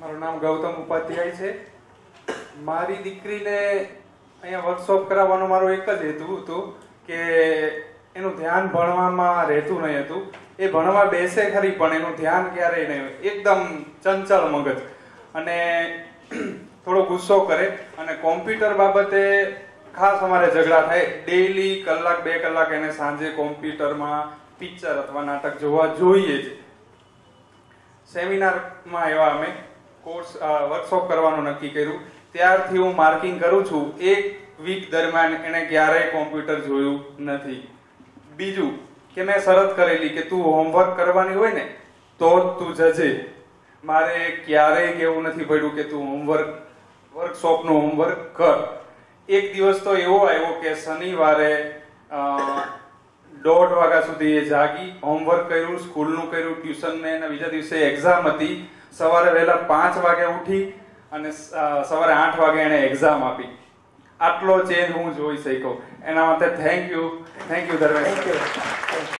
મારું નામ ગૌતમ ઉપાધ્યાય છે. મારી દીકરીને અહીંયા વર્કશોપ કરાવવાનો મારો એક જ હેતુ હતું કે એનું ધ્યાન ભણવામાં રહેતું નહીં હતું. એ ભણવા બેસે ખરી, પણ એનું ધ્યાન ક્યારેય નહીં એકદમ ચંચળ મગજ. અને થોડો ગુસ્સો કરે. અને કોમ્પ્યુટર બાબતે ખાસ અમારે ઝઘડા થાય. ડેઈલી કલાક, બે કલાક એને સાંજે કોમ્પ્યુટરમાં પિક્ચર અથવા નાટક જોવા જોઈએ જ. સેમિનારમાં એવા અમે. કોર્સ વર્કશોપ કરવાનું નક્કી કર્યું. ત્યારથી હું માર્કિંગ કરું છું. એક વીક દરમિયાન એને ક્યારેય કોમ્પ્યુટર જોયું નથી. બીજું કે મેં શરત કરેલી કે તું હોમવર્ક કરવાની હોય ને, તો જ તું જજે. મારે ક્યારેય એવું નથી પડ્યું કે તું હોમવર્ક વર્કશોપનું હોમવર્ક કર. એક દિવસ તો એવો આવ્યો કે શનિવારે દોઢ વાગ્યા સુધી એ જાગી હોમવર્ક કર્યું સ્કૂલનું કર્યું ટ્યુશન ને બીજા દિવસે એક્ઝામ હતી. સવારે વહેલા પાંચ વાગે ઉઠી અને સવારે આઠ વાગે એને એક્ઝામ આપી. આટલો ચેન્જ હું જોઈ શક્યો. એના માટે thank you thank you Dharmesh